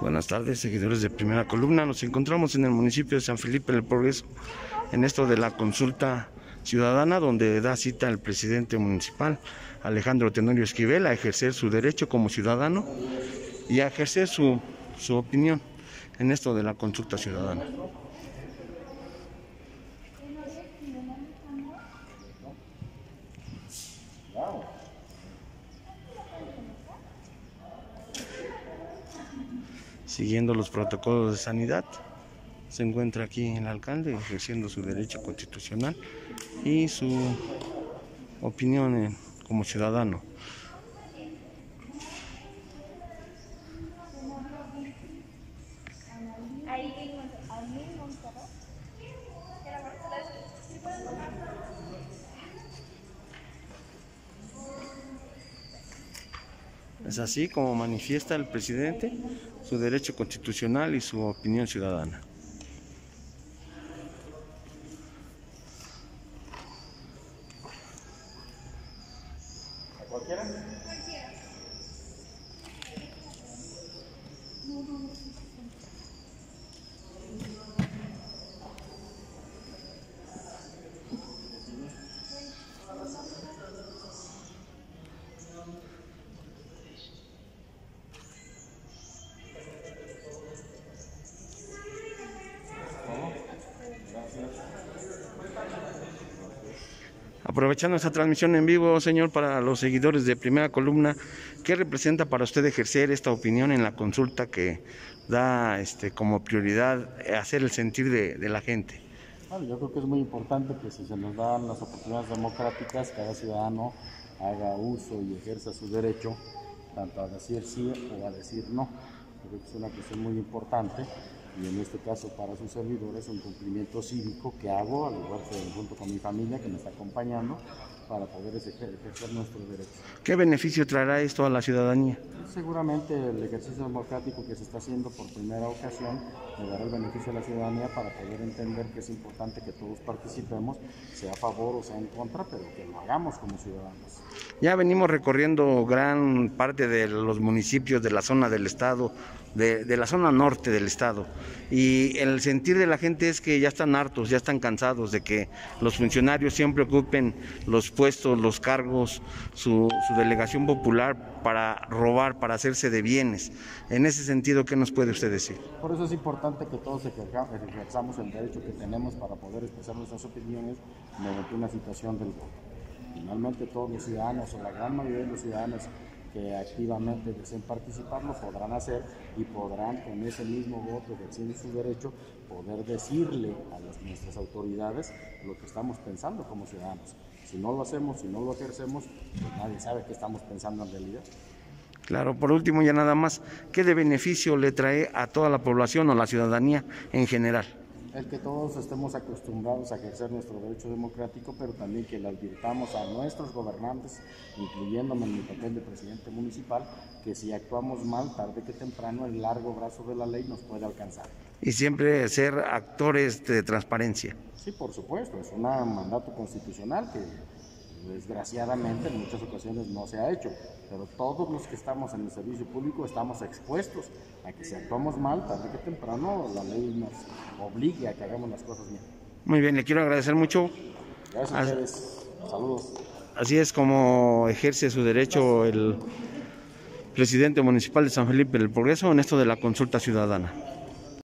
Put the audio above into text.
Buenas tardes, seguidores de Primera Columna. Nos encontramos en el municipio de San Felipe del Progreso, en esto de la consulta ciudadana, donde da cita el presidente municipal, Alejandro Tenorio Esquivel, a ejercer su derecho como ciudadano y a ejercer su, su opinión en esto de la consulta ciudadana. Siguiendo los protocolos de sanidad. Se encuentra aquí el alcalde ejerciendo su derecho constitucional y su opinión como ciudadano. Es así como manifiesta el presidente su derecho constitucional y su opinión ciudadana. cualquiera? Aprovechando esta transmisión en vivo, señor, para los seguidores de Primera Columna, ¿qué representa para usted ejercer esta opinión en la consulta que da este, como prioridad hacer el sentir de, la gente? Yo creo que es muy importante que si se nos dan las oportunidades democráticas, cada ciudadano haga uso y ejerza su derecho, tanto a decir sí o a decir no. Creo que es una cuestión muy importante y en este caso para sus servidores un cumplimiento cívico que hago, al igual que junto con mi familia que me está acompañando, para poder ejercer nuestro derecho. ¿Qué beneficio traerá esto a la ciudadanía? Seguramente el ejercicio democrático que se está haciendo por primera ocasión le dará el beneficio a la ciudadanía para poder entender que es importante que todos participemos, sea a favor o sea en contra, pero que lo hagamos como ciudadanos. Ya venimos recorriendo gran parte de los municipios de la zona del estado, de, de, la zona norte del estado. Y el sentir de la gente es que ya están hartos, ya están cansados de que los funcionarios siempre ocupen los puestos, los cargos, su, su delegación popular para robar, para hacerse de bienes. En ese sentido, ¿qué nos puede usted decir? Por eso es importante que todos ejerzamos el derecho que tenemos para poder expresar nuestras opiniones mediante una situación del voto. Finalmente todos los ciudadanos o la gran mayoría de los ciudadanos que activamente deseen participar lo podrán hacer y podrán con ese mismo voto ejerciendo su derecho poder decirle a las, nuestras autoridades lo que estamos pensando como ciudadanos. Si no lo hacemos, si no lo ejercemos, pues nadie sabe qué estamos pensando en realidad. Claro, por último ya nada más, ¿qué de beneficio le trae a toda la población o la ciudadanía en general? El que todos estemos acostumbrados a ejercer nuestro derecho democrático, pero también que le advirtamos a nuestros gobernantes, incluyéndome en mi papel de presidente municipal, que si actuamos mal, tarde que temprano, el largo brazo de la ley nos puede alcanzar. Y siempre ser actores de transparencia. Sí, por supuesto, es un mandato constitucional que desgraciadamente en muchas ocasiones no se ha hecho, pero todos los que estamos en el servicio público estamos expuestos a que si actuamos mal, tarde que temprano la ley nos obligue a que hagamos las cosas bien. Muy bien, le quiero agradecer mucho. Gracias a ustedes. Saludos. Así es como ejerce su derecho el presidente municipal de San Felipe del Progreso en esto de la consulta ciudadana.